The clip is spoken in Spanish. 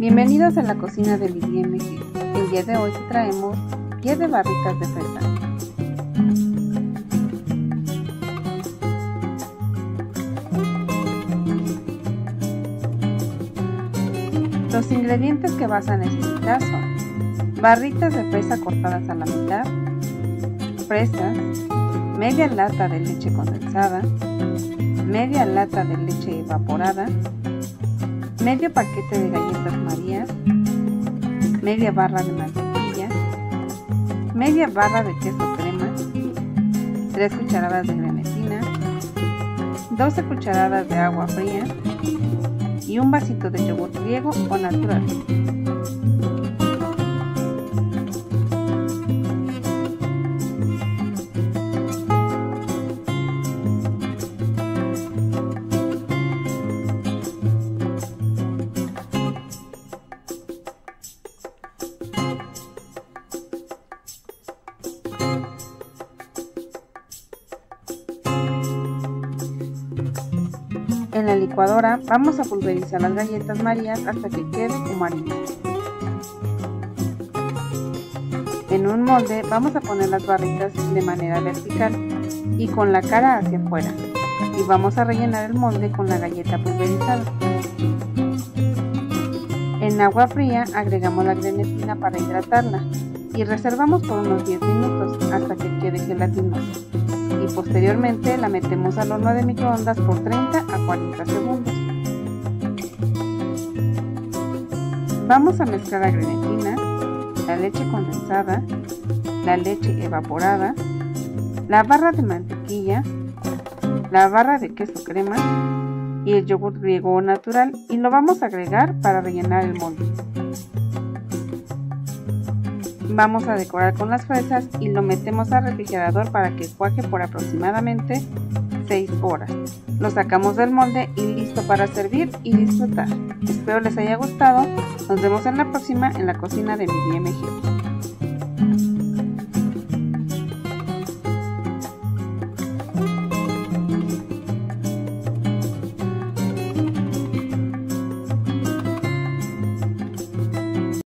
Bienvenidos a la cocina de Lidia MG. El día de hoy traemos 10 de barritas de fresa. Los ingredientes que vas a necesitar son barritas de fresa cortadas a la mitad, fresas, media lata de leche condensada, media lata de leche evaporada, medio paquete de galletas marías, media barra de mantequilla, media barra de queso crema, 3 cucharadas de grenetina, 12 cucharadas de agua fría y un vasito de yogur griego o natural. En la licuadora vamos a pulverizar las galletas marías hasta que quede como. En un molde vamos a poner las barritas de manera vertical y con la cara hacia afuera y vamos a rellenar el molde con la galleta pulverizada. En agua fría agregamos la grenetina para hidratarla y reservamos por unos 10 minutos hasta que quede gelatinosa y posteriormente la metemos al horno de microondas por 30 a 40 segundos. Vamos a mezclar la grenetina, la leche condensada, la leche evaporada, la barra de mantequilla, la barra de queso crema y el yogur griego natural y lo vamos a agregar para rellenar el molde. Vamos a decorar con las fresas y lo metemos al refrigerador para que cuaje por aproximadamente 6 horas. Lo sacamos del molde y listo para servir y disfrutar. Espero les haya gustado. Nos vemos en la próxima en la cocina de mi BMG.